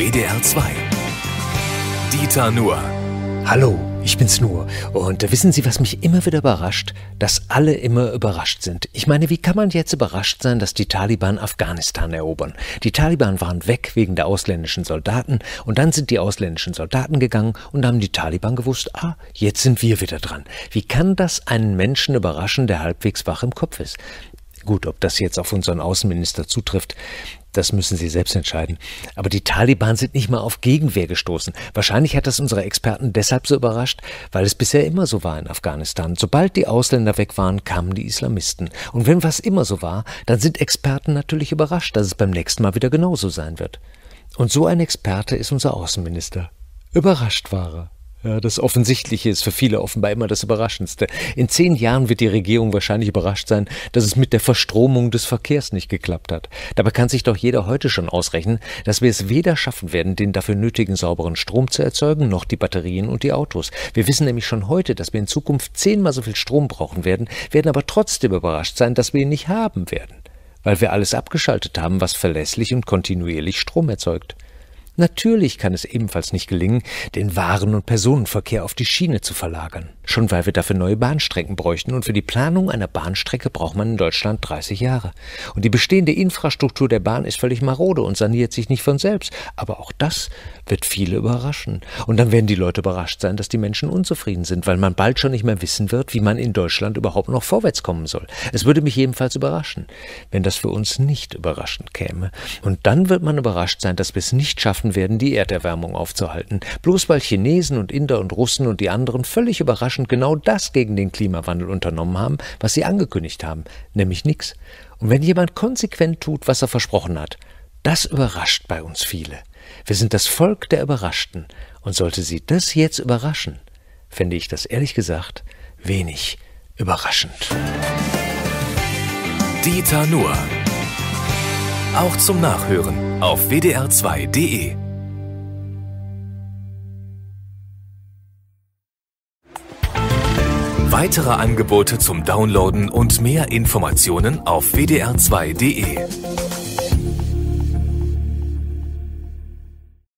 WDR 2. Dieter Nuhr. Hallo, ich bin's nur. Und wissen Sie, was mich immer wieder überrascht? Dass alle immer überrascht sind. Ich meine, wie kann man jetzt überrascht sein, dass die Taliban Afghanistan erobern? Die Taliban waren weg wegen der ausländischen Soldaten und dann sind die ausländischen Soldaten gegangen und haben die Taliban gewusst, ah, jetzt sind wir wieder dran. Wie kann das einen Menschen überraschen, der halbwegs wach im Kopf ist? Gut, ob das jetzt auf unseren Außenminister zutrifft, das müssen Sie selbst entscheiden. Aber die Taliban sind nicht mal auf Gegenwehr gestoßen. Wahrscheinlich hat das unsere Experten deshalb so überrascht, weil es bisher immer so war in Afghanistan. Sobald die Ausländer weg waren, kamen die Islamisten. Und wenn was immer so war, dann sind Experten natürlich überrascht, dass es beim nächsten Mal wieder genauso sein wird. Und so ein Experte ist unser Außenminister. Überrascht war er. Ja, das Offensichtliche ist für viele offenbar immer das Überraschendste. In zehn Jahren wird die Regierung wahrscheinlich überrascht sein, dass es mit der Verstromung des Verkehrs nicht geklappt hat. Dabei kann sich doch jeder heute schon ausrechnen, dass wir es weder schaffen werden, den dafür nötigen sauberen Strom zu erzeugen, noch die Batterien und die Autos. Wir wissen nämlich schon heute, dass wir in Zukunft zehnmal so viel Strom brauchen werden, werden aber trotzdem überrascht sein, dass wir ihn nicht haben werden, weil wir alles abgeschaltet haben, was verlässlich und kontinuierlich Strom erzeugt. Natürlich kann es ebenfalls nicht gelingen, den Waren- und Personenverkehr auf die Schiene zu verlagern, schon weil wir dafür neue Bahnstrecken bräuchten und für die Planung einer Bahnstrecke braucht man in Deutschland 30 Jahre. Und die bestehende Infrastruktur der Bahn ist völlig marode und saniert sich nicht von selbst, aber auch das wird viele überraschen. Und dann werden die Leute überrascht sein, dass die Menschen unzufrieden sind, weil man bald schon nicht mehr wissen wird, wie man in Deutschland überhaupt noch vorwärts kommen soll. Es würde mich jedenfalls überraschen, wenn das für uns nicht überraschend käme. Und dann wird man überrascht sein, dass wir es nicht schaffen, schaffen werden, die Erderwärmung aufzuhalten, bloß weil Chinesen und Inder und Russen und die anderen völlig überraschend genau das gegen den Klimawandel unternommen haben, was sie angekündigt haben, nämlich nichts. Und wenn jemand konsequent tut, was er versprochen hat, das überrascht bei uns viele. Wir sind das Volk der Überraschten, und sollte sie das jetzt überraschen, fände ich das ehrlich gesagt wenig überraschend. Dieter Nuhr. Auch zum Nachhören auf wdr2.de. Weitere Angebote zum Downloaden und mehr Informationen auf wdr2.de.